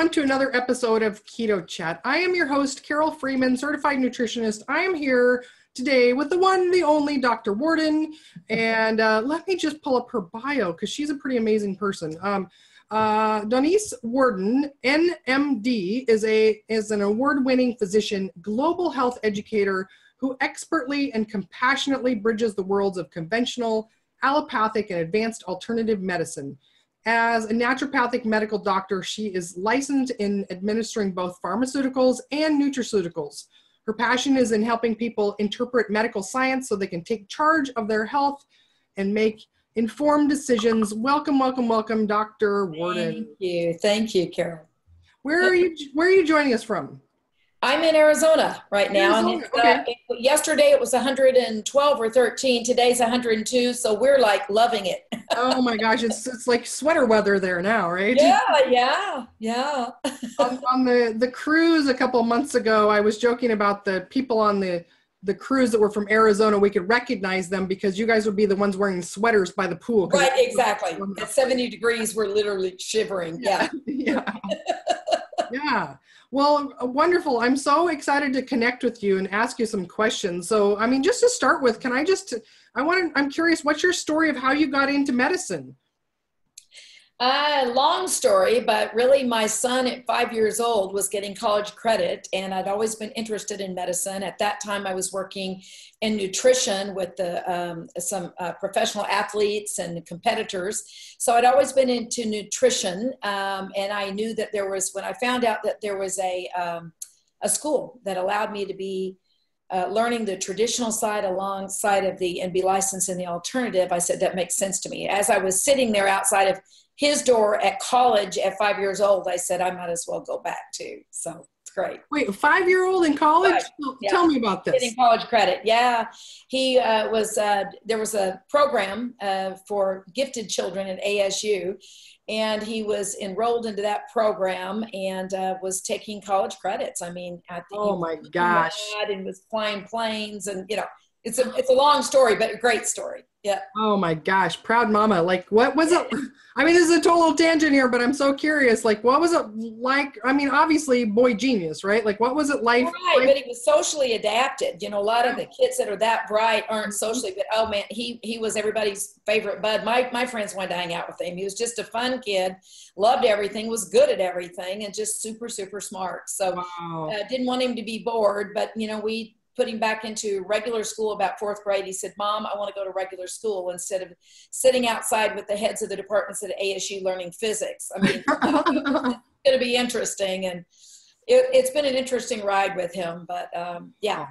Everyone to another episode of Keto Chat. I am your host, Carole Freeman, certified nutritionist. I am here today with the one, the only Dr. Worden. And uh, let me just pull up her bio because she's a pretty amazing person. Um, uh, Donese Worden, NMD, is a is an award-winning physician, global health educator who expertly and compassionately bridges the worlds of conventional, allopathic, and advanced alternative medicine. As a naturopathic medical doctor, she is licensed in administering both pharmaceuticals and nutraceuticals. Her passion is in helping people interpret medical science so they can take charge of their health and make informed decisions. Welcome, welcome, welcome, Dr. Worden. Thank you. Thank you, Carole. Where are you where are you joining us from? I'm in Arizona right now. Arizona, and okay. uh, yesterday it was 112 or 13. Today's 102. So we're like loving it. Oh my gosh, it's it's like sweater weather there now, right? yeah, yeah, yeah. on, on the the cruise a couple months ago, I was joking about the people on the the cruise that were from Arizona. We could recognize them because you guys would be the ones wearing sweaters by the pool. Right, exactly. At 70 degrees, we're literally shivering. Yeah. yeah. yeah. Well, uh, wonderful. I'm so excited to connect with you and ask you some questions. So, I mean, just to start with, can I just, I want to, I'm curious, what's your story of how you got into medicine? Uh, long story, but really, my son at five years old was getting college credit, and I'd always been interested in medicine. At that time, I was working in nutrition with the, um, some uh, professional athletes and competitors. So I'd always been into nutrition, um, and I knew that there was, when I found out that there was a, um, a school that allowed me to be uh, learning the traditional side alongside of the and be licensed in the alternative, I said that makes sense to me. As I was sitting there outside of his door at college at five years old, I said I might as well go back too. So it's great. Wait, five year old in college? Tell- Yeah. Tell me about this. Getting college credit, yeah. He uh, was uh, there was a program uh, for gifted children at ASU, and he was enrolled into that program and uh, was taking college credits. I mean, I Oh my gosh. and was flying planes, and you know, it's a it's a long story, but a great story. Yeah. Oh my gosh, proud mama. Like, what was it? I mean, this is a total tangent here, but I'm so curious. Like, what was it like? I mean, obviously, boy genius, right? Like, what was it like? Right, but he was socially adapted. You know, a lot of the kids that are that bright aren't socially. But oh man, he he was everybody's favorite bud. My my friends wanted to hang out with him. He was just a fun kid, loved everything, was good at everything, and just super super smart. So Wow. uh, didn't want him to be bored. But you know, we put him back into regular school about fourth grade. He said, "Mom, I want to go to regular school instead of sitting outside with the heads of the departments at ASU learning physics." I mean, it's going to be interesting and it, it's been an interesting ride with him but um, yeah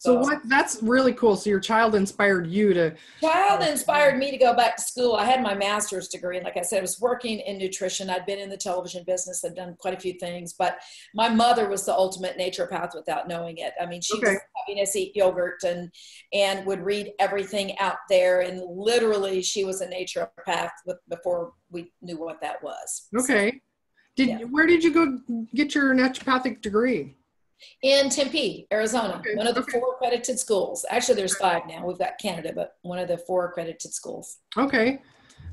so what? That's really cool. So your child inspired you to. child inspired me to go back to school i had my master's degree and like i said i was working in nutrition i'd been in the television business i'd done quite a few things but my mother was the ultimate naturopath without knowing it i mean she Okay. was having us eat yogurt and and would read everything out there and literally she was a naturopath with, before we knew what that was Okay. Did Yeah. where did you go get your naturopathic degree? In Tempe, Arizona, Okay, one of the okay. four accredited schools. Actually, there's five now. We've got Canada, but one of the four accredited schools. Okay.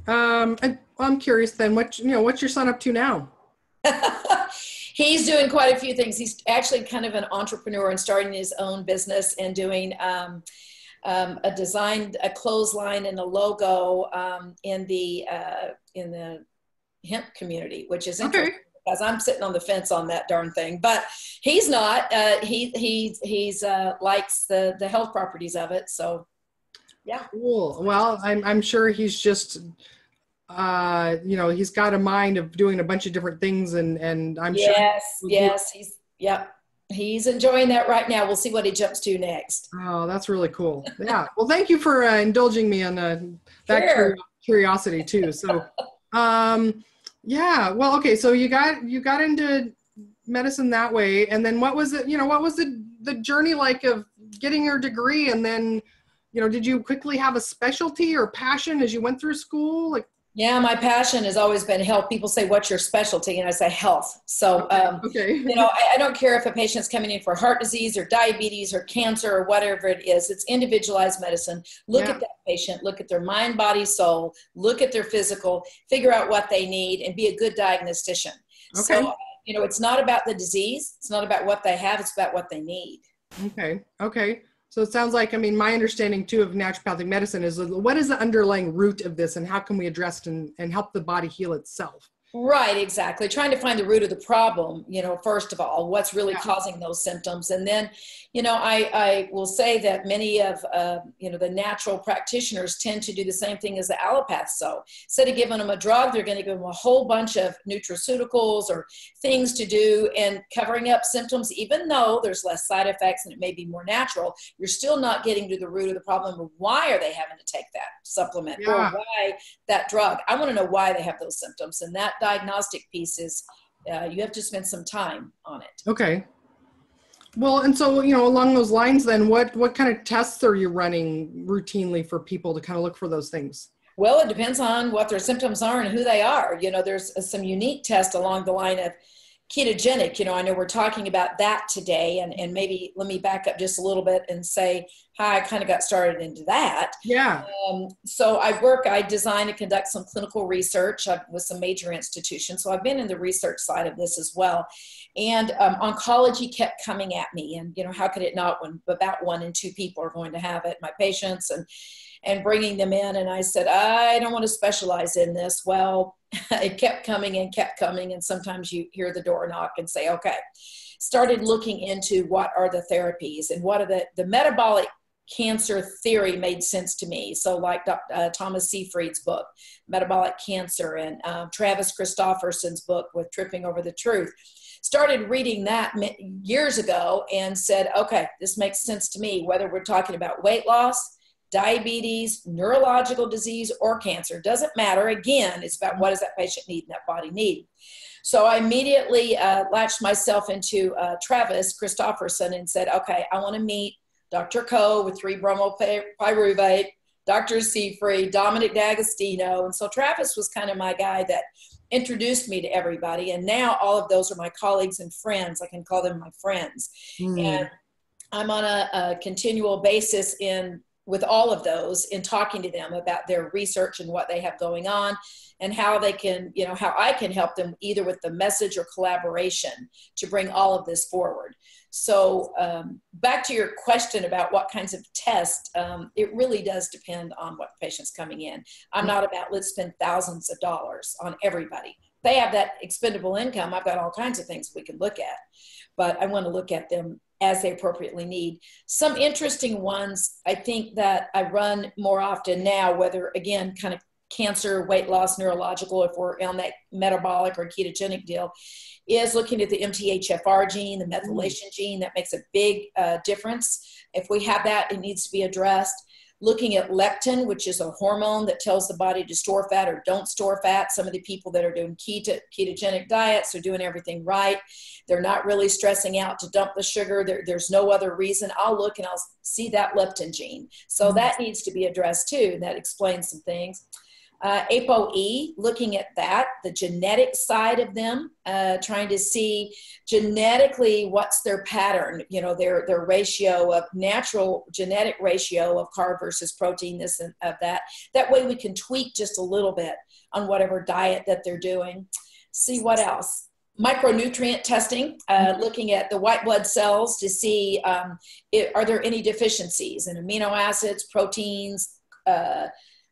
Um, I, I'm curious then. What you know? What's your son up to now? He's doing quite a few things. He's actually kind of an entrepreneur and starting his own business and doing um, um, a designed a clothesline and a logo um, in the uh, in the hemp community, which is interesting. Because I'm sitting on the fence on that darn thing, but he's not. Uh, he he he's uh, likes the the health properties of it. So, yeah. Cool. Well, I'm I'm sure he's just, uh, you know, he's got a mind of doing a bunch of different things, and and I'm sure. yes, with yes, he's yep. He's enjoying that right now. We'll see what he jumps to next. Oh, that's really cool. Yeah. Well, thank you for uh, indulging me on uh, that Sure. curiosity too. So, um, yeah. Well, okay. So you got you got into medicine that way, and then what was it? You know, what was the the journey like of getting your degree, and then, you know, did you quickly have a specialty or passion as you went through school? Like, Yeah, my passion has always been health. People say, "What's your specialty?" And I say, "Health." So. Um, okay. you know, I, I, don't care if a patient's coming in for heart disease or diabetes or cancer or whatever it is. It's individualized medicine. Look yeah. at that patient. Look at their mind, body, soul. Look at their physical. Figure out what they need, and be a good diagnostician. Okay. So, you know, it's not about the disease. It's not about what they have. It's about what they need. Okay. Okay. So it sounds like, I mean, my understanding too of naturopathic medicine is what is the underlying root of this and how can we address it and, and help the body heal itself? Right, exactly. Trying to find the root of the problem, you know, first of all, what's really yeah. causing those symptoms. And then, you know, I, I will say that many of, uh, you know, the natural practitioners tend to do the same thing as the allopaths. So instead of giving them a drug, they're going to give them a whole bunch of nutraceuticals or things to do and covering up symptoms, even though there's less side effects and it may be more natural, you're still not getting to the root of the problem of why are they having to take that supplement yeah. or why that drug. I want to know why they have those symptoms. And that diagnostic piece is uh, you have to spend some time on it. Okay. Well, and so you know, along those lines, then what what kind of tests are you running routinely for people to kind of look for those things? Well, it depends on what their symptoms are and who they are. You know, there's uh, some unique tests along the line of ketogenic you know i know we're talking about that today and, and maybe let me back up just a little bit and say how i kind of got started into that yeah um, so i work i design and conduct some clinical research uh, with some major institutions so i've been in the research side of this as well and um, oncology kept coming at me and you know how could it not when about one in two people are going to have it my patients and and bringing them in. And I said, I don't want to specialize in this. Well, it kept coming and kept coming. And sometimes you hear the door knock and say, okay. Started looking into what are the therapies and what are the, the metabolic cancer theory made sense to me. So, like uh, Thomas Seyfried's book, Metabolic Cancer, and uh, Travis Christofferson's book with Tripping Over the Truth. Started reading that years ago and said, okay, this makes sense to me, whether we're talking about weight loss, diabetes, neurological disease, or cancer. Doesn't matter. Again, it's about what does that patient need and that body need. So I immediately uh, latched myself into uh, Travis Christofferson and said, okay, I want to meet Dr. Ko with 3-bromopyruvate, Dr. Seyfried, Dominic D'Agostino. And so Travis was kind of my guy that introduced me to everybody. And now all of those are my colleagues and friends. I can call them my friends. Mm. And I'm on a, a, continual basis in with all of those in talking to them about their research and what they have going on and how they can you know how i can help them either with the message or collaboration to bring all of this forward. So um, back to your question about what kinds of tests um, it really does depend on what patient's coming in. I'm not about let's spend thousands of dollars on everybody. They have that expendable income. I've got all kinds of things we can look at but i want to look at them as they appropriately need. Some interesting ones I think that I run more often now, whether again, kind of cancer, weight loss, neurological, if we're on that metabolic or ketogenic deal, is looking at the MTHFR gene, the methylation gene. That makes a big uh, difference. If we have that, it needs to be addressed looking at leptin, which is a hormone that tells the body to store fat or don't store fat. Some of the people that are doing keto, ketogenic diets are doing everything right. They're not really stressing out to dump the sugar. There, there's no other reason. I'll look and I'll see that leptin gene. So mm-hmm. that needs to be addressed too. That explains some things uh, ApoE, looking at that, the genetic side of them, uh, trying to see genetically what's their pattern, you know, their, their ratio of natural genetic ratio of carb versus protein, this and of that. That way we can tweak just a little bit on whatever diet that they're doing. See what else micronutrient testing, uh, mm-hmm. looking at the white blood cells to see um, it, are there any deficiencies in amino acids, proteins,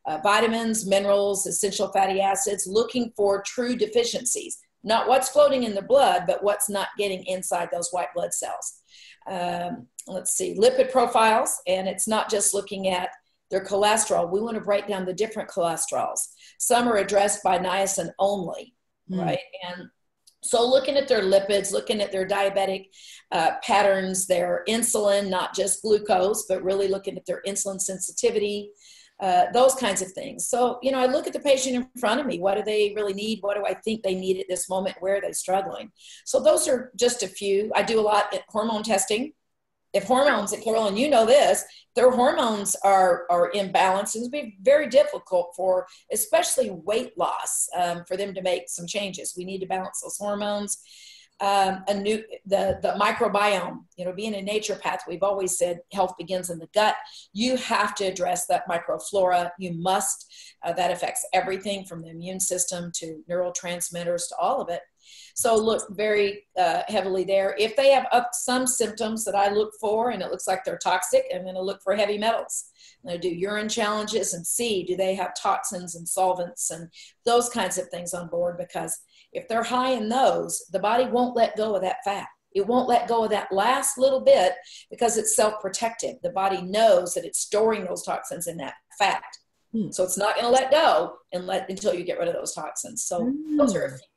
uh, vitamins, minerals, essential fatty acids, looking for true deficiencies. Not what's floating in the blood, but what's not getting inside those white blood cells. Um, let's see, lipid profiles, and it's not just looking at their cholesterol. We want to break down the different cholesterols. Some are addressed by niacin only, mm. right? And so, looking at their lipids, looking at their diabetic uh, patterns, their insulin, not just glucose, but really looking at their insulin sensitivity, uh, those kinds of things. So, you know, I look at the patient in front of me. What do they really need? What do I think they need at this moment? Where are they struggling? So, those are just a few. I do a lot at hormone testing if hormones, and Carolyn, you know this, their hormones are are imbalanced, it'd be very difficult for, especially weight loss, um, for them to make some changes. We need to balance those hormones. Um, a new the the microbiome. You know, being a naturopath, we've always said health begins in the gut. You have to address that microflora. You must. Uh, that affects everything from the immune system to neurotransmitters to all of it. So look very uh, heavily there. If they have up some symptoms that I look for and it looks like they're toxic, I'm going to look for heavy metals. I'm going to do urine challenges and see do they have toxins and solvents and those kinds of things on board because if they're high in those, the body won't let go of that fat. It won't let go of that last little bit because it's self protective. The body knows that it's storing those toxins in that fat. Hmm. So it's not going to let go and let until you get rid of those toxins. So mm. those are a few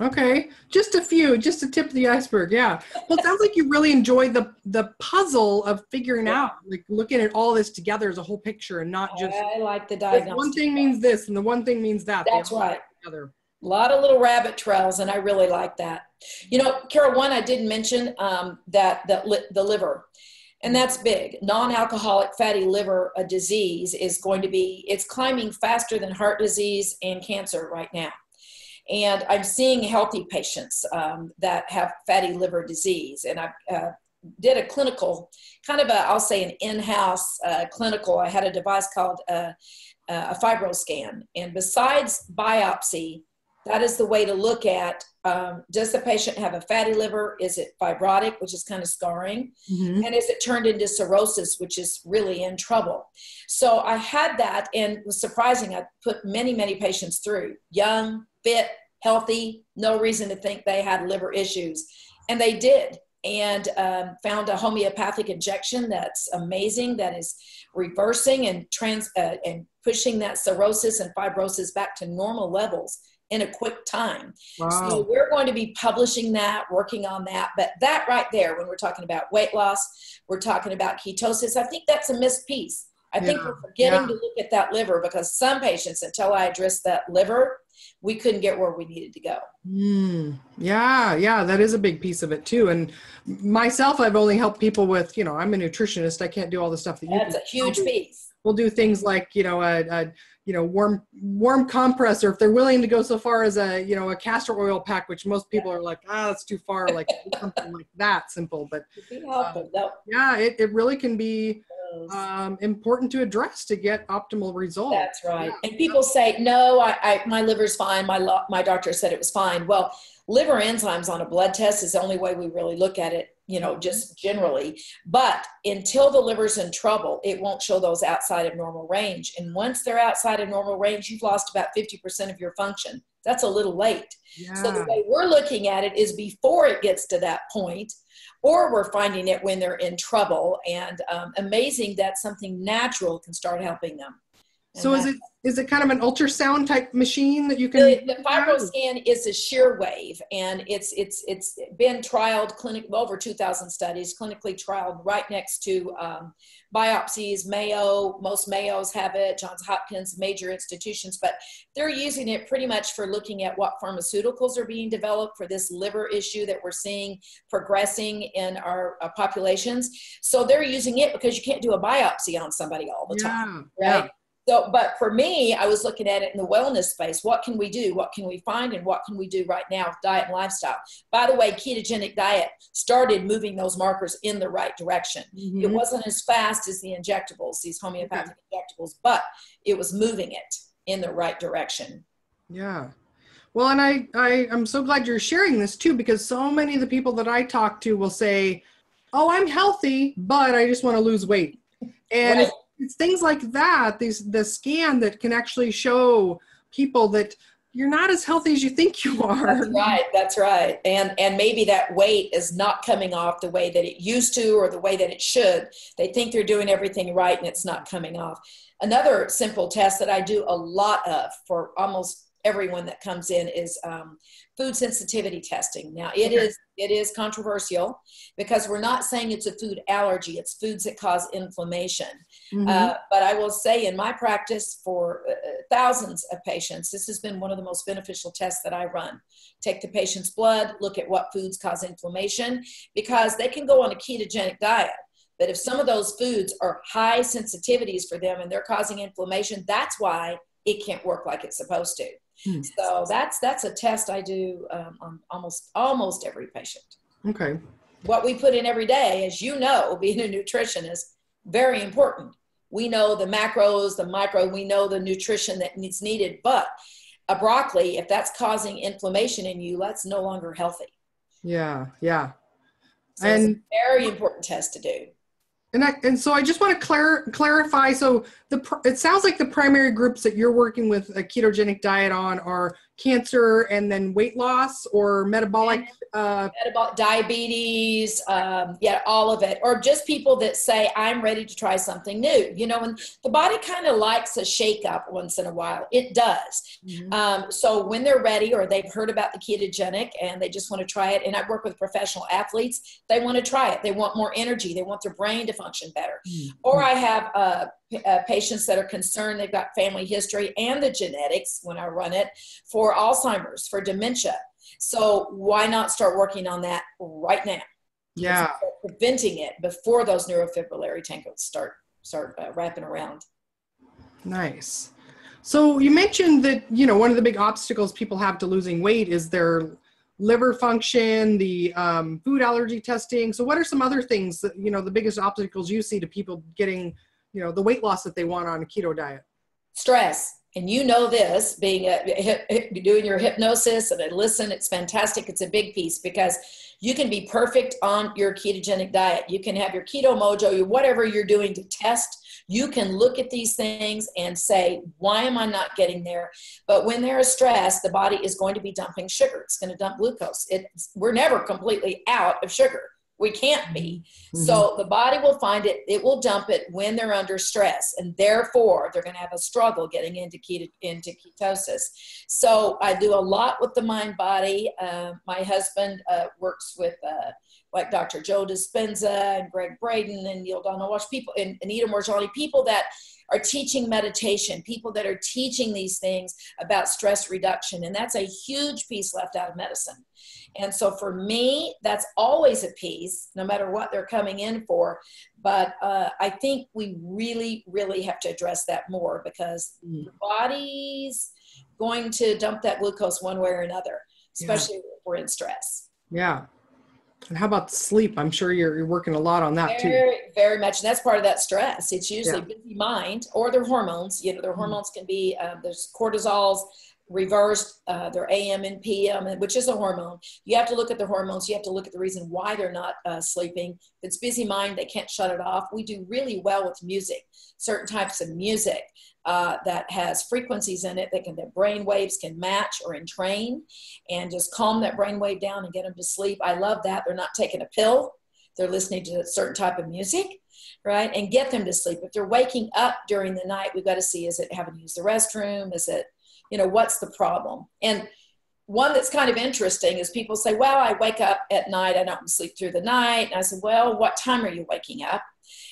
Okay, just a few, just a tip of the iceberg. Yeah. Well, it sounds like you really enjoyed the the puzzle of figuring yeah. out, like looking at all this together as a whole picture, and not just. I like the diagnosis. One thing means this, and the one thing means that. That's right. Together. A lot of little rabbit trails, and I really like that. You know, Carole, one I didn't mention um, that the liver, and that's big. Non-alcoholic fatty liver a disease is going to be it's climbing faster than heart disease and cancer right now. And I'm seeing healthy patients um, that have fatty liver disease. And I uh, did a clinical, kind of a, I'll say an in-house uh, clinical. I had a device called uh, a FibroScan, And besides biopsy, that is the way to look at um, does the patient have a fatty liver? Is it fibrotic, which is kind of scarring? Mm-hmm. And is it turned into cirrhosis, which is really in trouble? So I had that and it was surprising. I put many, many patients through young, fit, healthy, no reason to think they had liver issues. And they did, and um, found a homeopathic injection that's amazing, that is reversing and, trans, uh, and pushing that cirrhosis and fibrosis back to normal levels in a quick time. Wow. So we're going to be publishing that, working on that. But that right there, when we're talking about weight loss, we're talking about ketosis, I think that's a missed piece. I yeah. think we're forgetting yeah. to look at that liver because some patients, until I address that liver, we couldn't get where we needed to go. Mm, yeah, yeah, that is a big piece of it too. And myself, I've only helped people with, you know, I'm a nutritionist. I can't do all the stuff that you. That's a huge piece. We'll do things like, you know, a, a you know warm warm compress or if they're willing to go so far as a you know a castor oil pack which most people are like ah that's too far like something like that simple but um, yeah it, it really can be um, important to address to get optimal results. That's right. Yeah. and people say no I, I my liver's fine my my doctor said it was fine. Well liver enzymes on a blood test is the only way we really look at it you know, just generally. But until the liver's in trouble, it won't show those outside of normal range. And once they're outside of normal range, you've lost about 50% of your function. That's a little late. Yeah. So the way we're looking at it is before it gets to that point, or we're finding it when they're in trouble. And um, amazing that something natural can start helping them. So is it is it kind of an ultrasound type machine that you can? The, the FibroScan is a shear wave, and it's it's it's been trialed clinic over 2,000 studies, clinically trialed right next to um, biopsies. Mayo, most Mayos have it. Johns Hopkins, major institutions, but they're using it pretty much for looking at what pharmaceuticals are being developed for this liver issue that we're seeing progressing in our uh, populations. So they're using it because you can't do a biopsy on somebody all the time, right? Yeah so but for me i was looking at it in the wellness space. What can we do? What can we find and what can we do right now with diet and lifestyle? By the way ketogenic diet started moving those markers in the right direction. Mm-hmm. it wasn't as fast as the injectables these homeopathic okay. injectables but it was moving it in the right direction. Yeah. Well and I, I i'm so glad you're sharing this too because so many of the people that i talk to will say oh i'm healthy but i just want to lose weight. And right it's things like that these the scan that can actually show people that you're not as healthy as you think you are. that's right that's right. And and maybe that weight is not coming off the way that it used to or the way that it should. They think they're doing everything right and it's not coming off. Another simple test that i do a lot of for almost everyone that comes in is um, food sensitivity testing. Now it okay. is it is controversial because we're not saying it's a food allergy; it's foods that cause inflammation. Mm-hmm. Uh, but I will say, in my practice for uh, thousands of patients, this has been one of the most beneficial tests that I run. Take the patient's blood, look at what foods cause inflammation, because they can go on a ketogenic diet but if some of those foods are high sensitivities for them and they're causing inflammation, that's why it can't work like it's supposed to. Hmm. So that's that's a test I do um, on almost almost every patient. Okay. What we put in every day, as you know, being a nutritionist, very important. We know the macros, the micro, we know the nutrition that needs needed, but a broccoli, if that's causing inflammation in you, that's no longer healthy. Yeah, yeah. So and very important test to do. And I, and so I just want to clar- clarify. So the it sounds like the primary groups that you're working with a ketogenic diet on are cancer and then weight loss or metabolic uh, metabolic diabetes um, yeah all of it. Or just people that say i'm ready to try something new. You know and the body kind of likes a shake up once in a while. It does. Mm-hmm. um, so when they're ready or they've heard about the ketogenic and they just want to try it and i work with professional athletes they want to try it. They want more energy. They want their brain to function better. Mm-hmm. or i have uh, uh, patients that are concerned they've got family history and the genetics when I run it for Alzheimer's, for dementia. So why not start working on that right now? Yeah, preventing it before those neurofibrillary tangles start start uh, wrapping around. Nice. So you mentioned that you know one of the big obstacles people have to losing weight is their liver function, the um, food allergy testing. So what are some other things that you know the biggest obstacles you see to people getting you know the weight loss that they want on a keto diet. Stress. And you know this being a, doing your hypnosis and I listen it's fantastic. It's a big piece because you can be perfect on your ketogenic diet. You can have your Keto-Mojo you whatever you're doing to test. You can look at these things and say why am i not getting there? But when there is stress the body is going to be dumping sugar. It's going to dump glucose. It, we're never completely out of sugar we can't be. Mm-hmm. So the body will find it, it will dump it when they're under stress, and therefore they're going to have a struggle getting into, keto, into ketosis. So I do a lot with the mind body. Uh, my husband uh, works with uh, like Dr. Joe Dispenza and Gregg Braden and Neale Donald Walsch, people, and Anita Moorjani, people that are teaching meditation, people that are teaching these things about stress reduction. And that's a huge piece left out of medicine. And so for me, that's always a piece, no matter what they're coming in for. But uh, I think we really, really have to address that more because mm. the body's going to dump that glucose one way or another, especially yeah. if we're in stress. Yeah. And how about sleep? I'm sure you're, you're working a lot on that very, too. Very much. And that's part of that stress. It's usually yeah. busy mind or their hormones. You know, their mm-hmm. hormones can be, uh, there's cortisols reversed, uh, their AM and PM, which is a hormone. You have to look at the hormones. You have to look at the reason why they're not uh, sleeping. If it's busy mind, they can't shut it off. We do really well with music, certain types of music uh, that has frequencies in it that can, the brain waves can match or entrain and just calm that brain wave down and get them to sleep. I love that. They're not taking a pill. They're listening to a certain type of music, right? And get them to sleep. If they're waking up during the night, we've got to see, is it having to use the restroom? Is it, you know, what's the problem? And one that's kind of interesting is people say, well, I wake up at night. I don't sleep through the night. And I said, well, what time are you waking up?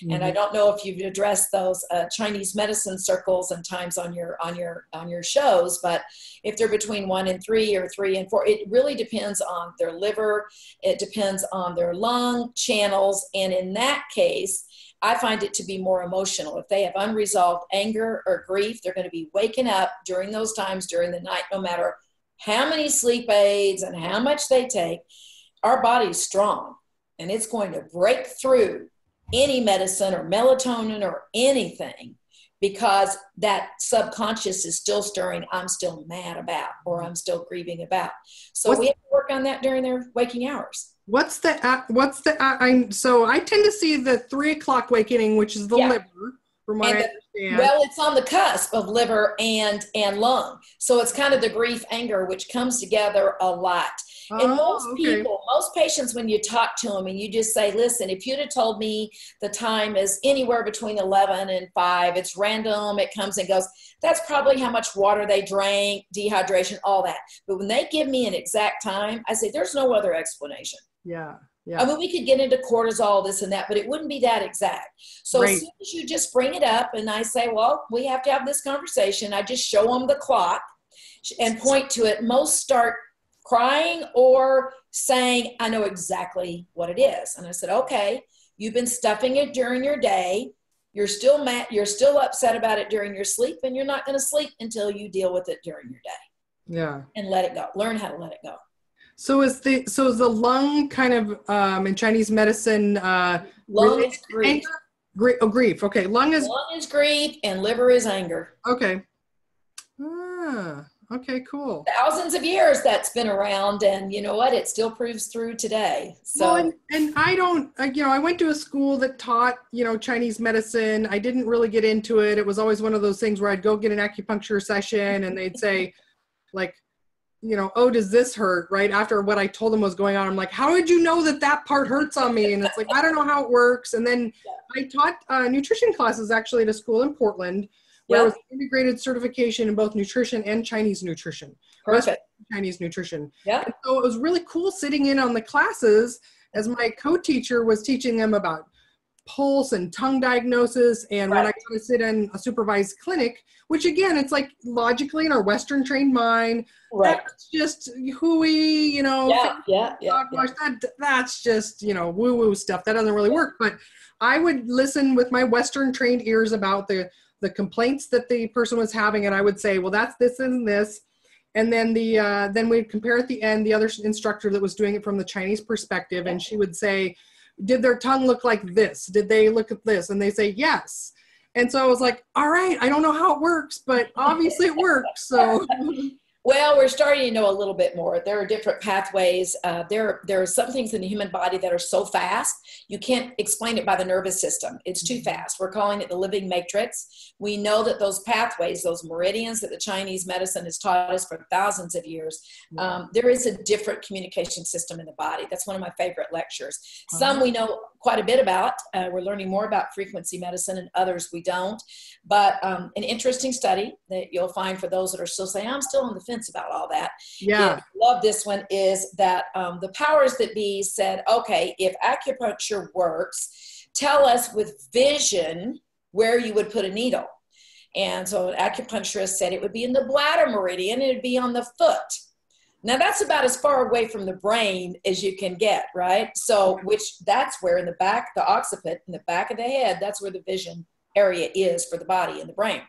Mm-hmm. And I mm-hmm. don't know if you've addressed those uh, Chinese medicine circles and times on your on your on your shows, but if they're between one and three or three and four, it really depends on their liver. It depends on their lung channels, and in that case, I find it to be more emotional. If they have unresolved anger or grief, they're going to be waking up during those times during the night, no matter how many sleep aids and how much they take. Our body's strong and it's going to break through any medicine or melatonin or anything because that subconscious is still stirring i'm still mad about or i'm still grieving about so what's, we have to work on that during their waking hours what's the uh, what's the uh, i'm so i tend to see the three o'clock awakening which is the yeah. liver from what And I understand. Well, it's on the cusp of liver and and lung, so it's kind of the grief anger which comes together a lot. And Oh, most okay. people, most patients, when you talk to them and you just say, "Listen, if you'd have told me the time is anywhere between eleven and five, it's random, it comes and goes," that's probably how much water they drank, dehydration, all that. But when they give me an exact time, I say, "There's no other explanation." Yeah. I mean, we could get into cortisol, this and that, but it wouldn't be that exact. So Right. as soon as you just bring it up and I say, well, we have to have this conversation, I just show them the clock and point to it. Most start crying or saying, I know exactly what it is. And I said, okay, you've been stuffing it during your day. You're still mad, you're still upset about it during your sleep, and you're not going to sleep until you deal with it during your day Yeah. and let it go. Learn how to let it go. So is the so is the lung kind of um, in Chinese medicine uh, Lung is grief. Grief. Oh, grief. Okay. Lung is Lung is grief and liver is anger. okay. Ah. Okay. Cool. thousands of years that's been around and you know what it still proves through today so well, and, and I don't, uh, you know, I went to a school that taught, you know, Chinese medicine. I didn't really get into it. It was always one of those things where I'd go get an acupuncture session and they'd say, like, you know, oh, does this hurt? Right after what I told them was going on, I'm like, how did you know that that part hurts on me? And it's like, I don't know how it works. And then I taught uh, nutrition classes actually at a school in Portland where it was integrated certification in both nutrition and Chinese nutrition. Chinese nutrition. yeah And so it was really cool sitting in on the classes as my co-teacher was teaching them about pulse and tongue diagnosis and when I Right. got to sit in a supervised clinic, which again, it's like logically in our Western trained mind, right that's just hooey, you know, yeah yeah yeah, yeah. That that's just you know woo woo stuff. That doesn't really work. But I would listen with my Western trained ears about the the complaints that the person was having, and I would say, well, that's this and this. And then the uh, then we'd compare at the end the other instructor that was doing it from the Chinese perspective, and she would say, "Did their tongue look like this? Did they look at this?" And they say yes. And so I was like, "All right, I don't know how it works, but obviously it works." So Well, we're starting to know a little bit more. There are different pathways. Uh, there, there are some things in the human body that are so fast you can't explain it by the nervous system. It's too fast. We're calling it the living matrix. We know that those pathways, those meridians that the Chinese medicine has taught us for thousands of years, um, there is a different communication system in the body. That's one of my favorite lectures. Some we know quite a bit about. Uh, we're learning more about frequency medicine, and others we don't. But um, an interesting study that you'll find for those that are still saying, I'm still on the fence about all that. yeah, love this one is that um, the powers that be said, okay, if acupuncture works, tell us with vision where you would put a needle. And so an acupuncturist said it would be in the bladder meridian, it would be on the foot. Now that's about as far away from the brain as you can get, right? So, which that's where in the back, the occiput, in the back of the head, that's where the vision area is for the body and the brain.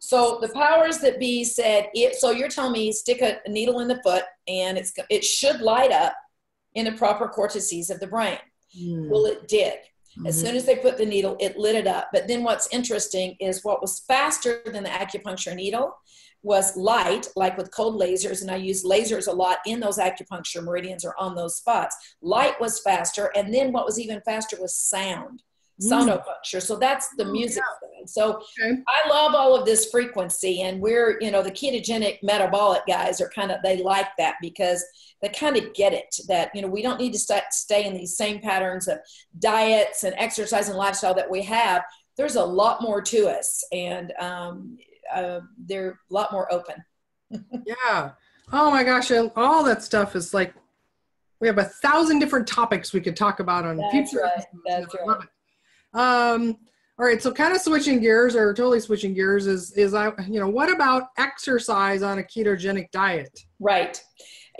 So the powers that be said, it, so you're telling me stick a, needle in the foot and it's it should light up in the proper cortices of the brain. Hmm. Well, it did. As Mhm. soon as they put the needle, it lit it up. But then what's interesting is what was faster than the acupuncture needle was light, like with cold lasers, and I use lasers a lot in those acupuncture meridians or on those spots. Light was faster, and then what was even faster was sound, Mm. sonopuncture. So that's the Oh, music side. So Okay. I love all of this frequency, and we're, you know, the ketogenic metabolic guys are kind of, they like that because they kind of get it that, you know, we don't need to st- stay in these same patterns of diets and exercise and lifestyle that we have. There's a lot more to us, and um, uh, they're a lot more open. Yeah. Oh my gosh, all that stuff is like we have a thousand different topics we could talk about on That's future right, that's it. Um, all right, so kind of switching gears or totally switching gears is is I you know what about exercise on a ketogenic diet? Right.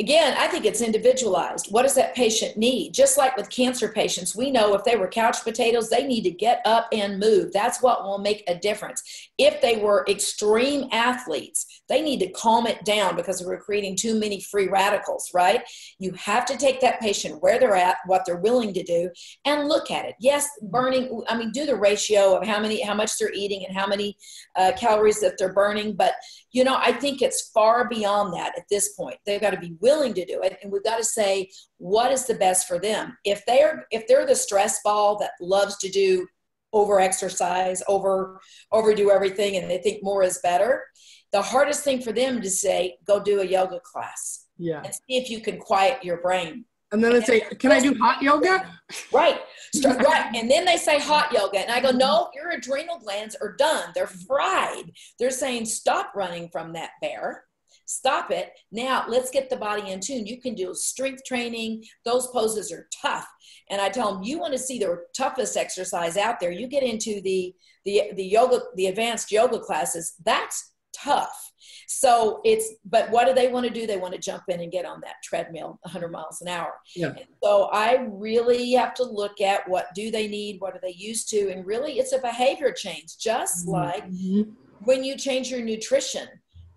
Again, I think it's individualized. What does that patient need? Just like with cancer patients, we know if they were couch potatoes, they need to get up and move. That's what will make a difference. If they were extreme athletes, they need to calm it down because we're creating too many free radicals, right? You have to take that patient where they're at, what they're willing to do, and look at it. Yes, burning, I mean, do the ratio of how many, how much they're eating and how many uh, calories that they're burning, but you know, I think it's far beyond that at this point. They've got to be willing to do it, and we've got to say what is the best for them. If they're if they're the stress ball that loves to do over exercise, over overdo everything, and they think more is better. The hardest thing for them to say, go do a yoga class. Yeah. And see if you can quiet your brain. And then they say, Can I do hot yoga? Right. Right. And then they say hot yoga. And I go, No, your adrenal glands are done. They're fried. They're saying, Stop running from that bear. Stop it. Now let's get the body in tune. You can do strength training. Those poses are tough. And I tell them, you want to see the toughest exercise out there. You get into the the the yoga, the advanced yoga classes. That's tough. So it's, but what do they want to do? They want to jump in and get on that treadmill 100 miles an hour. Yeah. And so I really have to look at what do they need? What are they used to? And really it's a behavior change, just like Mhm. when you change your nutrition,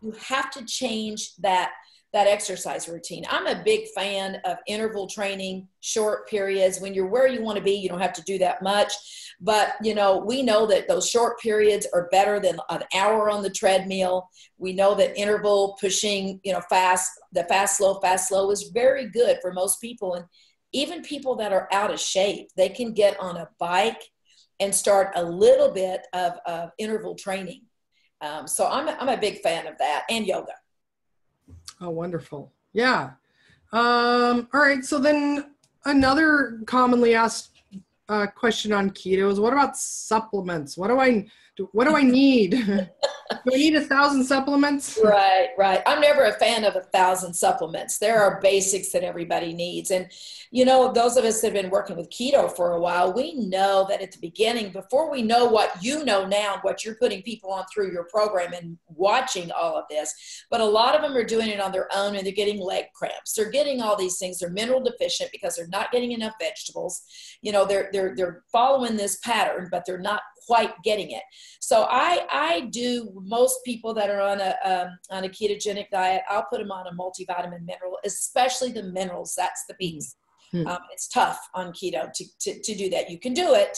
you have to change that that exercise routine. I'm a big fan of interval training, short periods. When you're where you want to be, you don't have to do that much. But you know, we know that those short periods are better than an hour on the treadmill. We know that interval pushing, you know, fast, the fast slow, fast slow is very good for most people. And even people that are out of shape, they can get on a bike and start a little bit of, of interval training. Um, so I'm, I'm a big fan of that and yoga. Oh, wonderful. Yeah. Um, all right. So then another commonly asked uh, question on keto is what about supplements? What do I What do I need? do I need a thousand supplements? Right, right. I'm never a fan of a thousand supplements. There are basics that everybody needs. And, you know, those of us that have been working with keto for a while, we know that at the beginning, before we know what you know now, what you're putting people on through your program and watching all of this, but a lot of them are doing it on their own and they're getting leg cramps. They're getting all these things. They're mineral deficient because they're not getting enough vegetables. You know, they're, they're, they're following this pattern, but they're not quite getting it. So I I do most people that are on a um, on a ketogenic diet. I'll put them on a multivitamin mineral, especially the minerals. That's the piece. Hmm. Um, it's tough on keto to, to to do that. You can do it,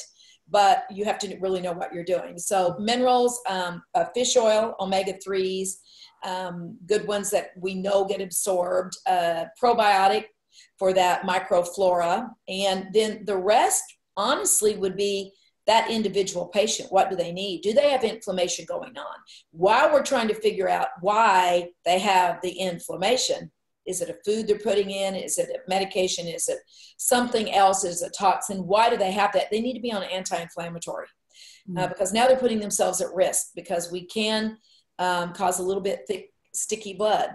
but you have to really know what you're doing. So minerals, um, uh, fish oil, omega threes, um, good ones that we know get absorbed. Uh, probiotic for that microflora, and then the rest honestly would be that individual patient what do they need? Do they have inflammation going on? While we're trying to figure out why they have the inflammation is it a food they're putting in? Is it a medication? Is it something else? Is it a toxin? Why do they have that? They need to be on anti-inflammatory uh, because now they're putting themselves at risk because we can um, cause a little bit thick sticky blood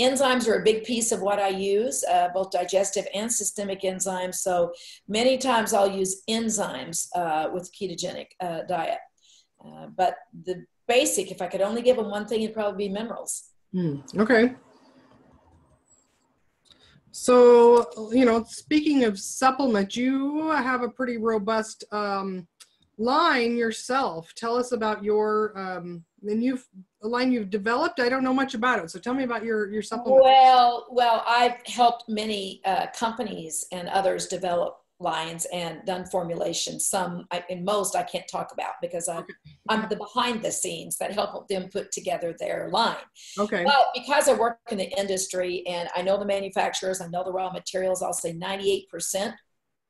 enzymes are a big piece of what I use, uh, both digestive and systemic enzymes. So many times I'll use enzymes uh, with ketogenic uh, diet. Uh, but the basic, if I could only give them one thing, it'd probably be minerals. Hmm, okay. So, you know, speaking of supplements, you have a pretty robust um, line yourself. Tell us about your um, and you've a line you've developed. I don't know much about it, so tell me about your your supplement. Well, well, I've helped many uh, companies and others develop lines and done formulations. Some, I, and most, I can't talk about because I'm I'm the behind the scenes that help them put together their line. Okay. But because I work in the industry and I know the manufacturers, I know the raw materials. I'll say 98 percent.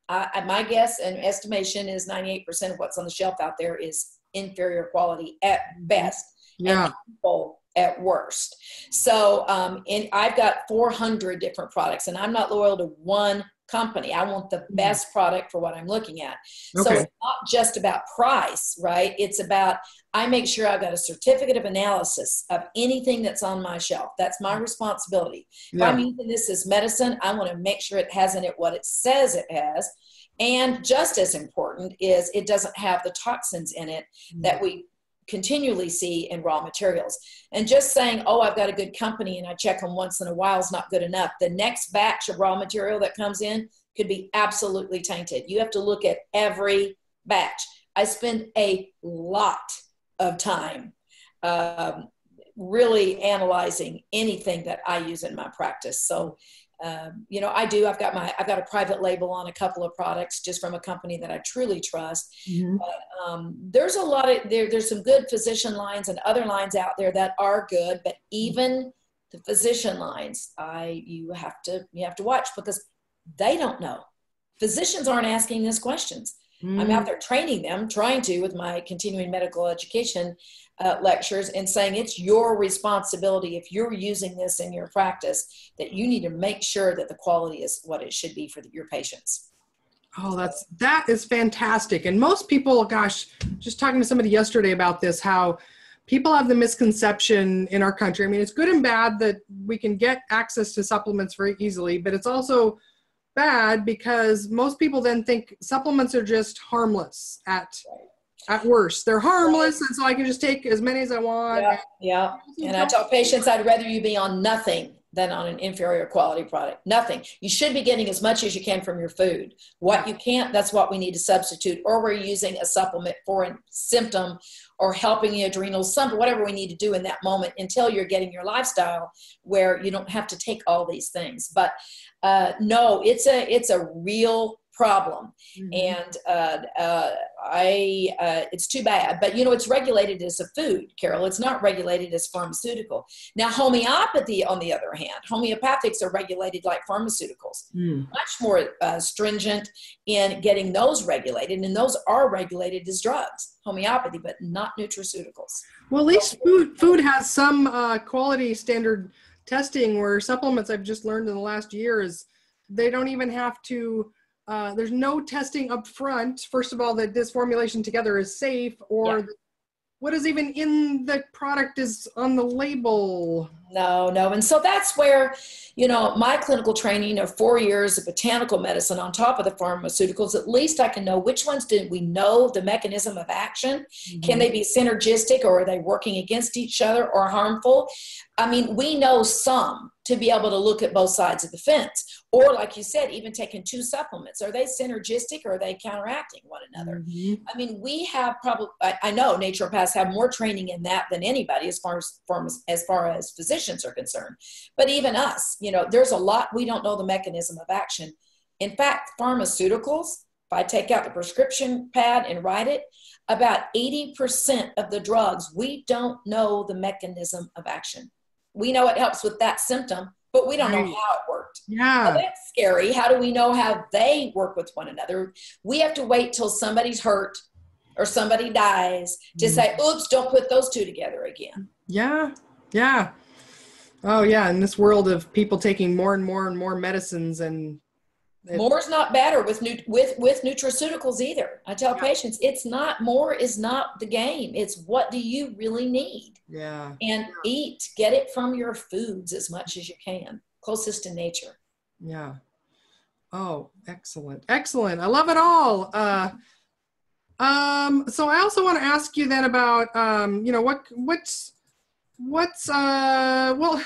Uh, my guess and estimation is 98 percent of what's on the shelf out there is inferior quality at best Yeah. and harmful at worst. So, um, and I've got 400 different products, and I'm not loyal to one company. I want the best product for what I'm looking at. So it's not just about price, right? It's about I make sure I've got a certificate of analysis of anything that's on my shelf. That's my responsibility. If I'm using this as medicine, I want to make sure it has in it what it says it has. And just as important is it doesn't have the toxins in it mm. that we continually see in raw materials. And just saying, oh, I've got a good company and I check them once in a while is not good enough. The next batch of raw material that comes in could be absolutely tainted. You have to look at every batch. I spend a lot of time um, really analyzing anything that I use in my practice. So, um, you know, I do. I've got my I've got a private label on a couple of products just from a company that I truly trust. Mhm. Um, there's a lot of there. There's some good physician lines and other lines out there that are good, but even the physician lines, I you have to you have to watch because they don't know. Physicians aren't asking these questions. Mm. I'm out there training them, trying to with my continuing medical education uh, lectures, and saying it's your responsibility if you're using this in your practice that you need to make sure that the quality is what it should be for the, your patients. Oh, that's that is fantastic. And most people, gosh, just talking to somebody yesterday about this, how people have the misconception in our country. I mean, it's good and bad that we can get access to supplements very easily, but it's also bad because most people then think supplements are just harmless at at worst. They're harmless, and so I can just take as many as I want. Yeah, yeah. And I tell patients I'd rather you be on nothing than on an inferior quality product. Nothing. You should be getting as much as you can from your food. What you can't, that's what we need to substitute, or we're using a supplement for a symptom or helping the adrenals, something, whatever we need to do in that moment until you're getting your lifestyle where you don't have to take all these things. But uh, no, it's a it's a real problem. Mm-hmm. and uh, uh, i uh, it's too bad. But you know it's regulated as a food Carole. It's not regulated as pharmaceutical. Now homeopathy on the other hand homeopathics are regulated like pharmaceuticals. Mm. much more uh, stringent in getting those regulated and those are regulated as drugs homeopathy but not nutraceuticals. Well at least food food has some uh, quality standard testing where supplements i've just learned in the last year is they don't even have to uh, there's no testing up front first of all that this formulation together is safe or yeah. What is even in the product is on the label. No no and so that's where you know my clinical training of four years of botanical medicine on top of the pharmaceuticals at least i can know which ones did we know the mechanism of action. Mm-hmm. can they be synergistic or are they working against each other or harmful? I mean we know some to be able to look at both sides of the fence or like you said even taking two supplements. Are they synergistic or are they counteracting one another? Mm-hmm. i mean we have probably I, I, know naturopaths have more training in that than anybody as far as, as far as physicians are concerned. But even us you know there's a lot we don't know the mechanism of action. In fact pharmaceuticals if i take out the prescription pad and write it about 80% of the drugs we don't know the mechanism of action. We know it helps with that symptom, but we don't right. know how it worked. Yeah. that's scary. How do we know how they work with one another? We have to wait till somebody's hurt or somebody dies to mm. say, oops, don't put those two together again. Yeah. Yeah. Oh yeah, in this world of people taking more and more and more medicines and more is not better with with with nutraceuticals either. I tell yeah. patients it's not more is not the game. It's what do you really need? Yeah. And yeah. eat, get it from your foods as much as you can, closest to nature. Yeah. Oh, excellent. Excellent. I love it all. Uh um so I also want to ask you then about um you know what what's what's uh well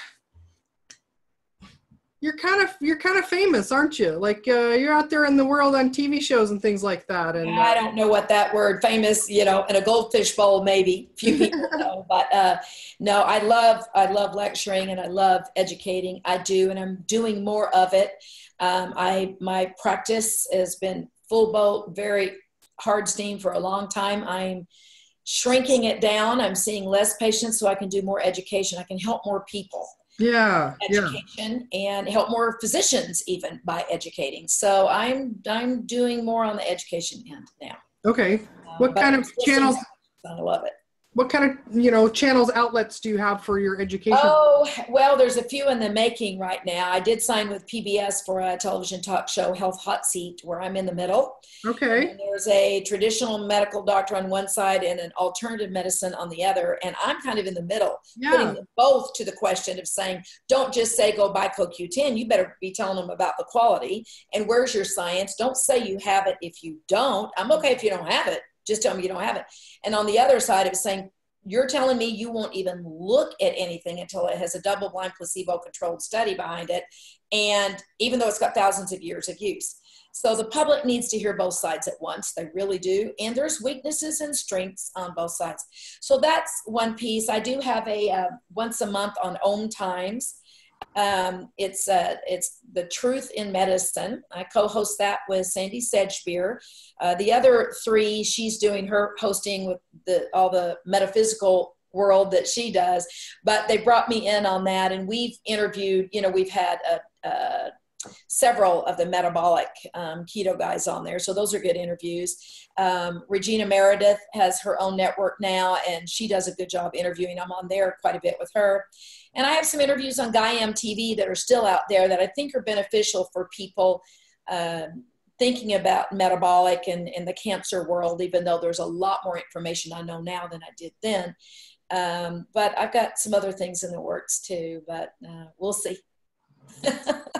you're kind of you're kind of famous, aren't you? Like uh, you're out there in the world on TV shows and things like that. And I don't know what that word famous, you know, in a goldfish bowl maybe. Few people know, but uh, no, I love I love lecturing and I love educating. I do, and I'm doing more of it. Um, I my practice has been full boat, very hard steam for a long time. I'm shrinking it down. I'm seeing less patients so I can do more education. I can help more people yeah education yeah. and help more physicians even by educating. So i'm i'm doing more on the education end now. Okay. Um, what kind of channels i love it what kind of you know channels outlets do you have for your education? Oh well there's a few in the making right now. I did sign with pbs for a television talk show health hot seat where i'm in the middle. Okay. And there's a traditional medical doctor on one side and an alternative medicine on the other and i'm kind of in the middle yeah. putting them both to the question of saying don't just say go buy coq10 you better be telling them about the quality and where's your science? Don't say you have it if you don't. I'm okay if you don't have it just tell me you don't have it. And on the other side, it was saying, you're telling me you won't even look at anything until it has a double blind placebo controlled study behind it. And even though it's got thousands of years of use. So the public needs to hear both sides at once. They really do. And there's weaknesses and strengths on both sides. So that's one piece. I do have a uh, once a month on Om Times um, it's uh, it's the truth in medicine. I co-host that with Sandy Sedgbeer. Uh, the other three, she's doing her hosting with the all the metaphysical world that she does. But they brought me in on that, and we've interviewed. You know, we've had a, a several of the metabolic um, keto guys on there. So those are good interviews. Um, Regina Meredith has her own network now, and she does a good job interviewing. I'm on there quite a bit with her. And I have some interviews on Gaiam TV that are still out there that I think are beneficial for people um, thinking about metabolic and, in the cancer world, even though there's a lot more information I know now than I did then. Um, but I've got some other things in the works too, but uh, we'll see.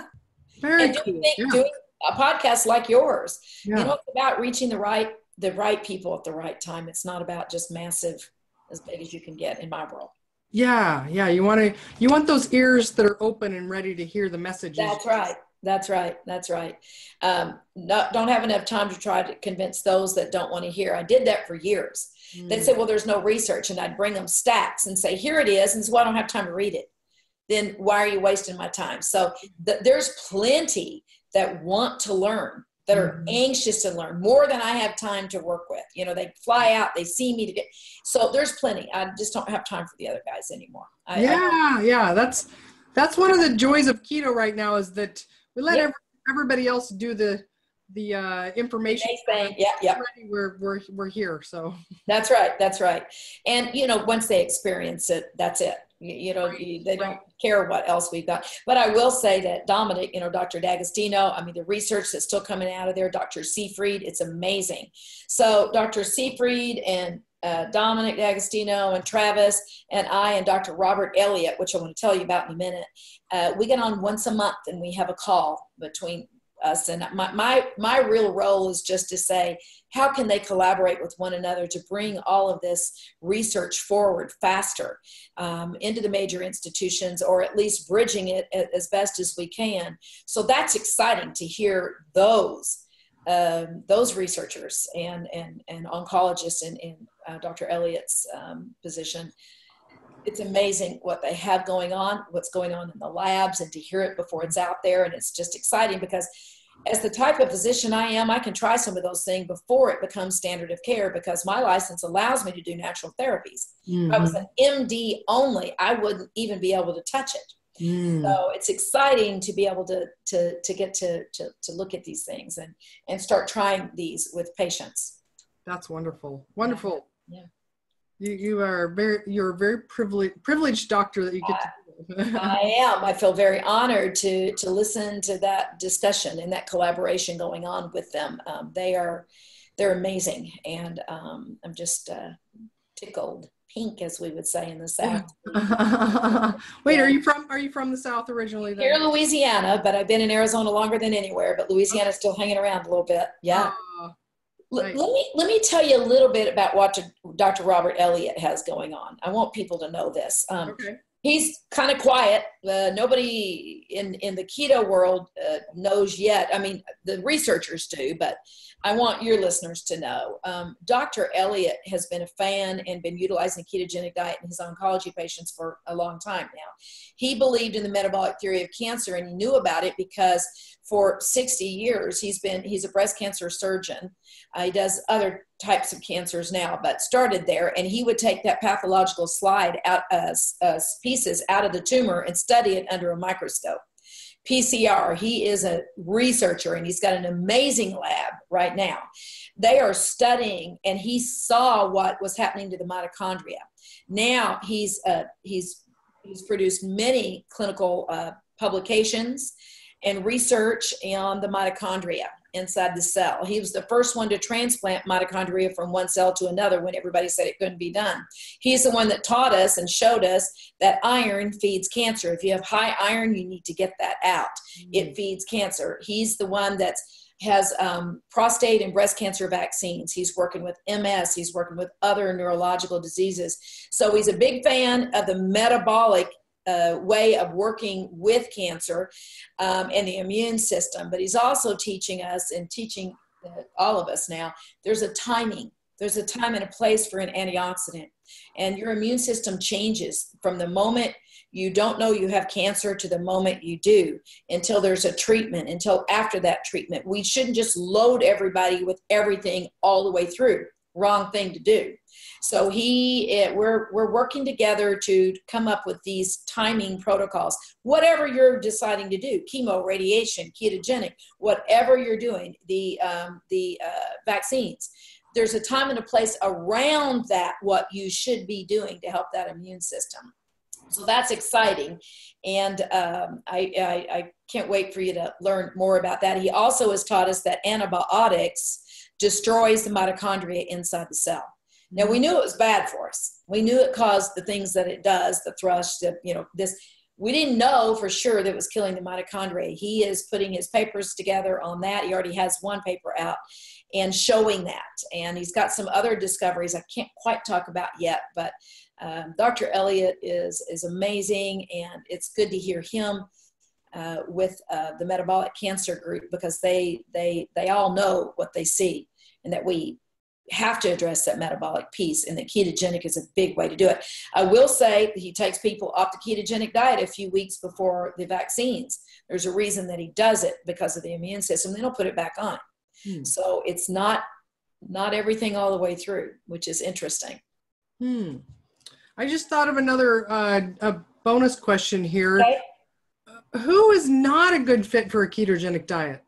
Very and cool. Yeah. Doing a podcast like yours, Yeah. you know, it's about reaching the right the right people at the right time. It's not about just massive, as big as you can get in my world. yeah, yeah. You want to you want those ears that are open and ready to hear the messages. That's right. That's right. That's right. Um, not, don't have enough time to try to convince those that don't want to hear. I did that for years. Mm. They'd say, well, there's no research. And I'd bring them stacks and say, here it is. And so I don't have time to read it. Then why are you wasting my time? So th- there's plenty that want to learn, that are Mhm. anxious to learn more than I have time to work with. You know, they fly out, they see me to get. So there's plenty. I just don't have time for the other guys anymore. I, I- yeah, yeah. That's that's one of the joys of keto right now is that we let Yeah. every, everybody else do the the uh, information. think, yeah, yeah. We're we're we're here. So That's right. That's right. And you know, once they experience it, that's it. You, you know, Right, they don't care what else we've got. But I will say that Dominic, you know, Dr. D'Agostino, I mean, the research that's still coming out of there, Dr. Seyfried, it's amazing. So Dr. Seyfried and uh, Dominic D'Agostino and Travis and I and Dr. Robert Elliott, which I want to tell you about in a minute, uh, we get on once a month and we have a call between us. And my, my, my real role is just to say, how can they collaborate with one another to bring all of this research forward faster um, into the major institutions or at least bridging it as best as we can so that's exciting to hear those um, those researchers and and and oncologists in, in uh, dr elliott's um, position it's amazing what they have going on what's going on in the labs and to hear it before it's out there and it's just exciting because as the type of physician I am, I can try some of those things before it becomes standard of care because my license allows me to do natural therapies. If I was an MD only, I wouldn't even be able to touch it. Mm. So it's exciting to be able to to to get to to, to look at these things and and start trying these with patients. That's wonderful. Wonderful. Yeah. You you are very you're a very privileged privileged doctor that you get to do. I am. I feel very honored to to listen to that discussion and that collaboration going on with them. Um, they are they're amazing, and um, I'm just uh, tickled pink, as we would say in the South. Wait, are you from are you from the South originally? Then? Here in Louisiana, but I've been in Arizona longer than anywhere. But Louisiana's still hanging around a little bit. Yeah. Right. Let me let me tell you a little bit about what Dr. Robert Elliott has going on. I want people to know this. Um, okay. he's kind of quiet. Uh, nobody in in the keto world uh, knows yet. I mean, the researchers do, but I want your listeners to know. Um, Dr. Elliott has been a fan and been utilizing ketogenic diet in his oncology patients for a long time now. He believed in the metabolic theory of cancer, and he knew about it because for 60 years he's been he's a breast cancer surgeon. Uh, he does other types of cancers now, but started there. And he would take that pathological slide out as uh, pieces out of the tumor and study it under a microscope. PCR, he is a researcher and he's got an amazing lab right now. They are studying, and he saw what was happening to the mitochondria. Now he's uh, he's he's produced many clinical uh, publications and research on the mitochondria inside the cell. He was the first one to transplant mitochondria from one cell to another when everybody said it couldn't be done. He's the one that taught us and showed us that iron feeds cancer. If you have high iron, you need to get that out. It feeds cancer. He's the one that's has um, prostate and breast cancer vaccines. He's working with MS. He's working with other neurological diseases. So he's a big fan of the metabolic uh, way of working with cancer um, and the immune system. But he's also teaching us and teaching uh, all of us now there's a timing, there's a time and a place for an antioxidant. And your immune system changes from the moment you don't know you have cancer to the moment you do until there's a treatment, until after that treatment. We shouldn't just load everybody with everything all the way through. Wrong thing to do. So he, it, we're we're working together to come up with these timing protocols. Whatever you're deciding to do, chemo, radiation, ketogenic, whatever you're doing, the um, the uh, vaccines. There's a time and a place around that what you should be doing to help that immune system. So that's exciting, and um, I, I I can't wait for you to learn more about that. He also has taught us that antibiotics destroys the mitochondria inside the cell. Now we knew it was bad for us. We knew it caused the things that it does, the thrush, the you know this. We didn't know for sure that it was killing the mitochondria. He is putting his papers together on that. He already has one paper out and showing that. And he's got some other discoveries I can't quite talk about yet, but um, Dr. Elliott is is amazing, and it's good to hear him uh, with uh, the metabolic cancer group because they they they all know what they see, and that we have to address that metabolic piece and that ketogenic is a big way to do it. I will say he takes people off the ketogenic diet a few weeks before the vaccines. There's a reason that he does it because of the immune system. Then he'll put it back on. Hmm. so it's not not everything all the way through which is interesting. Hmm. i just thought of another uh, a bonus question here. Okay. who is not a good fit for a ketogenic diet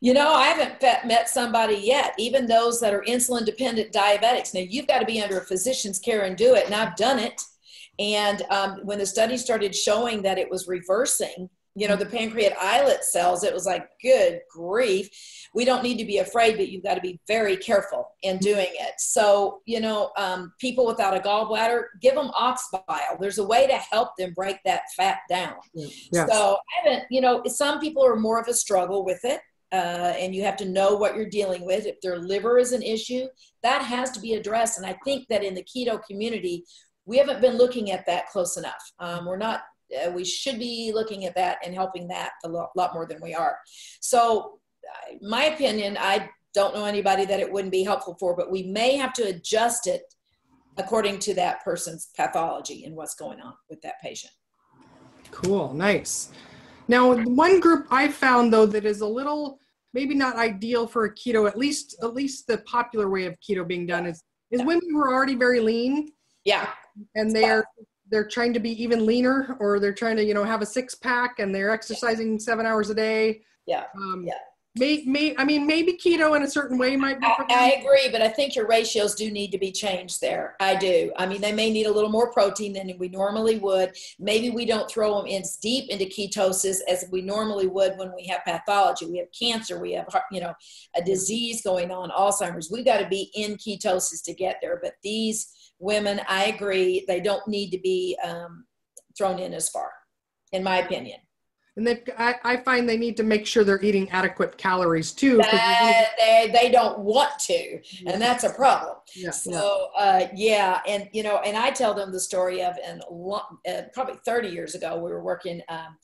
you know, I haven't met somebody yet, even those that are insulin dependent diabetics. Now, you've got to be under a physician's care and do it, and I've done it. And um, when the study started showing that it was reversing, you know, the pancreatic islet cells, it was like, good grief. We don't need to be afraid, but you've got to be very careful in doing it. So, you know, um, people without a gallbladder, give them ox bile. There's a way to help them break that fat down. Yes. So, I haven't, you know, some people are more of a struggle with it uh, and you have to know what you're dealing with. If their liver is an issue, that has to be addressed. And I think that in the keto community, we haven't been looking at that close enough. Um, we're not, uh, we should be looking at that and helping that a lot, lot more than we are. So, uh, my opinion, I don't know anybody that it wouldn't be helpful for, but we may have to adjust it according to that person's pathology and what's going on with that patient. Cool, nice. Now, one group I found though that is a little maybe not ideal for a keto, at least at least the popular way of keto being done is is yeah. women who are already very lean. Yeah. And they're they're trying to be even leaner or they're trying to, you know, have a six pack and they're exercising yeah. seven hours a day. Yeah. Um, yeah. May, may, I mean, maybe keto in a certain way might be. I, I, agree, but I think your ratios do need to be changed there. I do. I mean, they may need a little more protein than we normally would. Maybe we don't throw them in as deep into ketosis as we normally would when we have pathology. We have cancer. We have, you know, a disease going on, Alzheimer's. We've got to be in ketosis to get there. But these women, I agree, they don't need to be um, thrown in as far, in my opinion and they I, I, find they need to make sure they're eating adequate calories too they, they don't want to and that's a problem. Yeah, so uh, yeah and you know and i tell them the story of and uh, probably 30 years ago we were working um,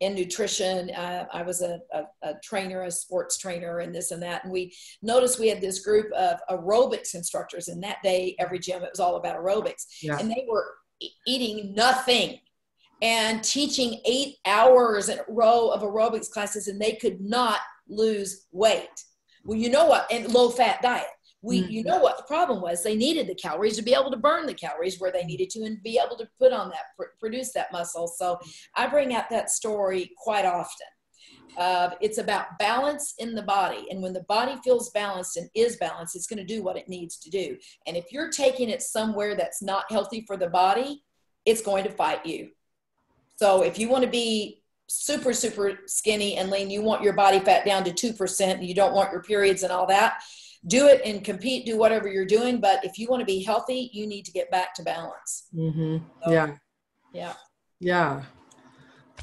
in nutrition uh, i was a, a, a, trainer a sports trainer and this and that and we noticed we had this group of aerobics instructors and that day every gym it was all about aerobics yeah. and they were eating nothing and teaching eight hours in a row of aerobics classes and they could not lose weight. Well, you know what? And low fat diet. We, mm-hmm. you know what the problem was? They needed the calories to be able to burn the calories where they needed to and be able to put on that, pr- produce that muscle. So I bring out that story quite often. Uh, it's about balance in the body. And when the body feels balanced and is balanced, it's going to do what it needs to do. And if you're taking it somewhere that's not healthy for the body, it's going to fight you. So if you want to be super, super skinny and lean, you want your body fat down to 2%, and you don't want your periods and all that, do it and compete, do whatever you're doing. But if you want to be healthy, you need to get back to balance. Mm-hmm. So, yeah. Yeah. Yeah.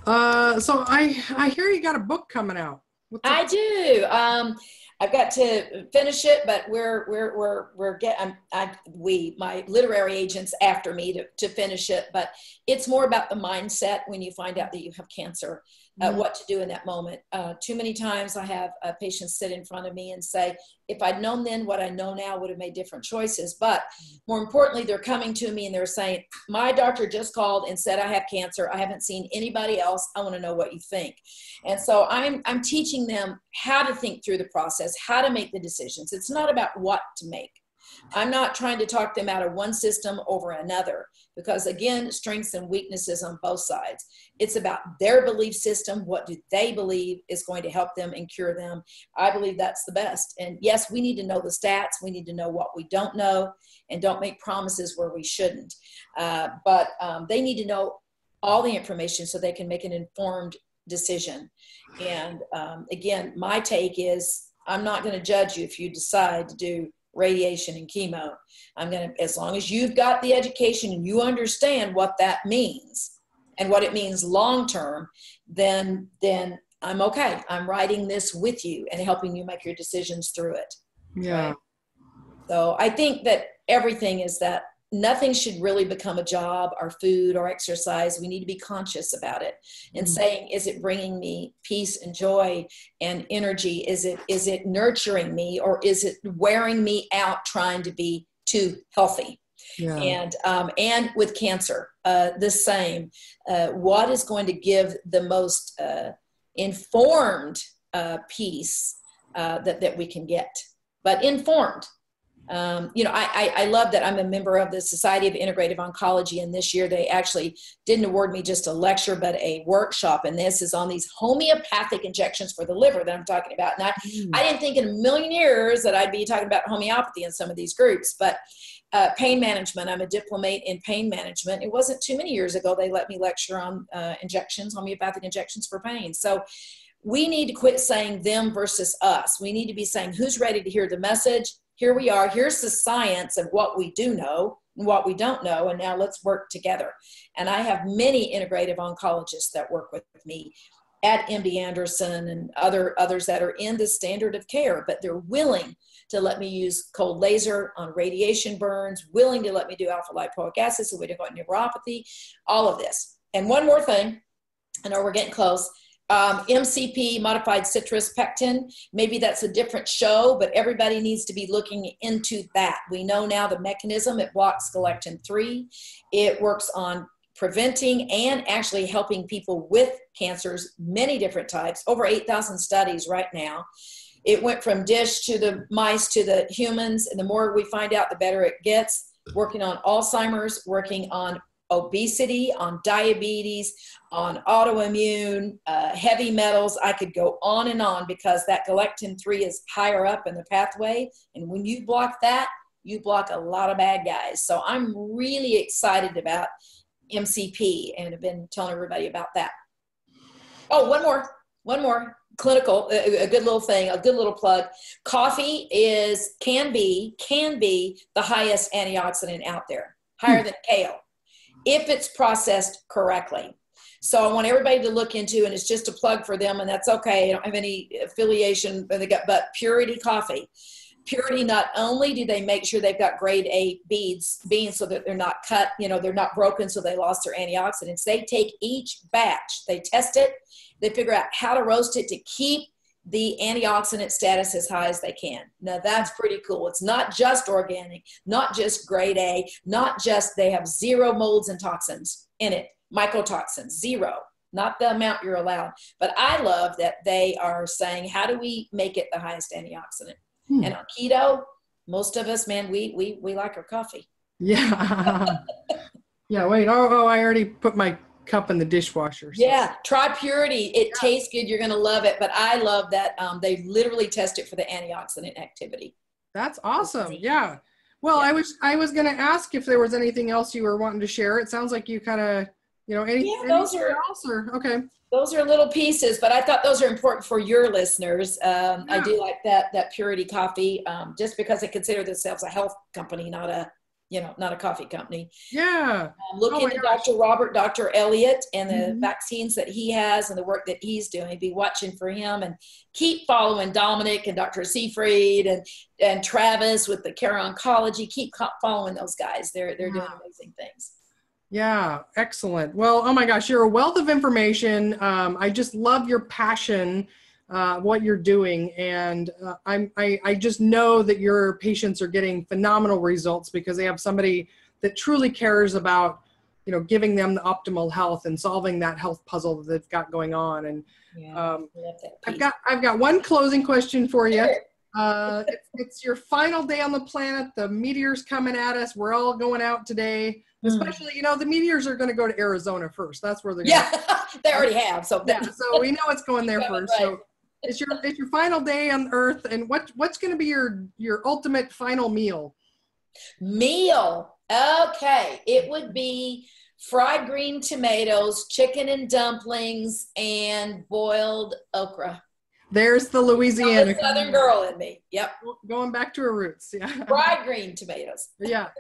Uh, so I, I hear you got a book coming out. I do. Um, I've got to finish it, but we're we're we're we're get I'm, I we my literary agents after me to to finish it. But it's more about the mindset when you find out that you have cancer uh, mm-hmm. what to do in that moment. Uh, too many times I have uh, patients sit in front of me and say, if I'd known then what I know now would have made different choices. But more importantly, they're coming to me and they're saying, my doctor just called and said I have cancer. I haven't seen anybody else. I want to know what you think. And so I'm, I'm teaching them how to think through the process, how to make the decisions. It's not about what to make. I'm not trying to talk them out of one system over another because, again, strengths and weaknesses on both sides. It's about their belief system. What do they believe is going to help them and cure them? I believe that's the best. And yes, we need to know the stats. We need to know what we don't know and don't make promises where we shouldn't. Uh, but um, they need to know all the information so they can make an informed decision. And um, again, my take is I'm not going to judge you if you decide to do radiation and chemo. I'm going to, as long as you've got the education and you understand what that means and what it means long term, then, then I'm okay. I'm writing this with you and helping you make your decisions through it. Yeah. Right? So I think that everything is that nothing should really become a job or food or exercise. We need to be conscious about it and mm-hmm. saying, is it bringing me peace and joy and energy? Is it is it nurturing me or is it wearing me out trying to be too healthy? Yeah. And um, and with cancer, uh, the same. Uh, what is going to give the most uh, informed uh, peace uh, that that we can get? But informed, um, you know, I, I, I, love that I'm a member of the Society of Integrative Oncology, and this year they actually didn't award me just a lecture, but a workshop. And this is on these homeopathic injections for the liver that I'm talking about. And I, mm. I didn't think in a million years that I'd be talking about homeopathy in some of these groups, but uh, pain management. I'm a diplomate in pain management. It wasn't too many years ago they let me lecture on uh, injections, homeopathic injections for pain. So we need to quit saying them versus us. We need to be saying who's ready to hear the message here we are, here's the science of what we do know and what we don't know, and now let's work together. And I have many integrative oncologists that work with me at MD Anderson and other others that are in the standard of care, but they're willing to let me use cold laser on radiation burns, willing to let me do alpha lipoic acid so we don't got neuropathy, all of this. And one more thing, I know we're getting close um, MCP, modified citrus pectin, maybe that's a different show, but everybody needs to be looking into that. We know now the mechanism, it blocks galectin 3. It works on preventing and actually helping people with cancers, many different types, over 8,000 studies right now. It went from dish to the mice to the humans, and the more we find out, the better it gets. Working on Alzheimer's, working on obesity, on diabetes, on autoimmune, uh, heavy metals. I could go on and on because that galectin 3 is higher up in the pathway. And when you block that, you block a lot of bad guys. So I'm really excited about MCP and have been telling everybody about that. Oh, one more, one more clinical, a, good little thing, a good little plug. Coffee is, can be, can be the highest antioxidant out there, higher hmm. than kale if it's processed correctly. So I want everybody to look into, and it's just a plug for them, and that's okay. I don't have any affiliation, but they got but Purity Coffee. Purity not only do they make sure they've got grade A beads beans so that they're not cut, you know, they're not broken, so they lost their antioxidants. They take each batch, they test it, they figure out how to roast it to keep the antioxidant status as high as they can. Now that's pretty cool. It's not just organic, not just grade A, not just they have zero molds and toxins in it, mycotoxins, zero, not the amount you're allowed. But I love that they are saying, how do we make it the highest antioxidant? Hmm. And our keto, most of us, man, we we we like our coffee. Yeah. yeah, wait. Oh, oh, I already put my cup in the dishwasher. So. Yeah, try Purity. It yeah. tastes good. You're going to love it. But I love that um, they literally test it for the antioxidant activity. That's awesome. Yeah. Well, yeah. I was I was going to ask if there was anything else you were wanting to share. It sounds like you kind of you know any, yeah, those are else or okay. Those are little pieces, but I thought those are important for your listeners. Um, yeah. I do like that that Purity coffee, um, just because they consider themselves a health company, not a you know, not a coffee company. Yeah. Um, look oh into Dr. Robert, Dr. Elliott, and the mm-hmm. vaccines that he has and the work that he's doing. Be watching for him and keep following Dominic and Dr. Seyfried and and Travis with the Care Oncology. Keep following those guys. They're they're doing amazing things. Yeah, excellent. Well, oh my gosh, you're a wealth of information. Um, I just love your passion uh, what you're doing. And uh, I'm, I, I just know that your patients are getting phenomenal results because they have somebody that truly cares about, you know, giving them the optimal health and solving that health puzzle that they've got going on. And yeah, um, I've got, I've got one closing question for you. Uh, it's, it's your final day on the planet. The meteor's coming at us. We're all going out today. Mm. Especially, you know, the meteors are going to go to Arizona first. That's where they're. Yeah, they already have. So yeah. So we know it's going there first. right. So it's your it's your final day on Earth, and what what's going to be your your ultimate final meal? meal. Okay, it would be fried green tomatoes, chicken and dumplings, and boiled okra. There's the Louisiana. the Southern girl in me. Yep, Going back to her roots. Yeah. fried green tomatoes. Yeah.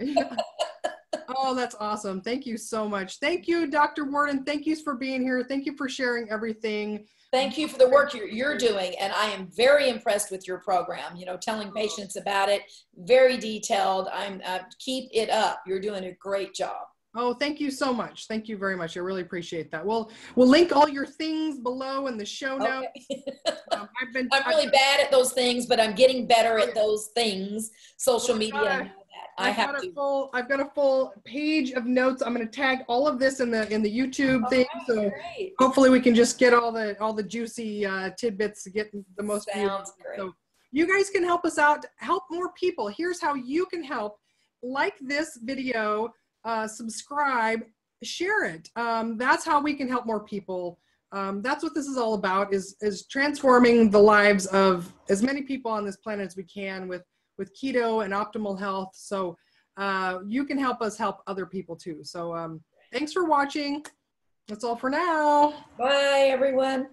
oh, that's awesome. Thank you so much. Thank you, Dr. Worden. Thank you for being here. Thank you for sharing everything. Thank you for the work you're, you're doing, and I am very impressed with your program. You know, telling patients about it, very detailed. I'm uh, keep it up. You're doing a great job. Oh, thank you so much. Thank you very much. I really appreciate that. We'll we'll link all your things below in the show notes. Okay. Um, I've been I'm really bad at those things, but I'm getting better at those things. Social media, I know that. I I've have got to. a full I've got a full page of notes. I'm going to tag all of this in the in the YouTube thing. Oh, So great. hopefully we can just get all the all the juicy uh, tidbits to get the most. Sounds great. So you guys can help us out, help more people. Here's how you can help. Like this video, uh, subscribe, share it. Um, that's how we can help more people. Um, that's what this is all about is, is transforming the lives of as many people on this planet as we can with, with keto and optimal health. So uh, you can help us help other people too. So um, thanks for watching. That's all for now. Bye, everyone.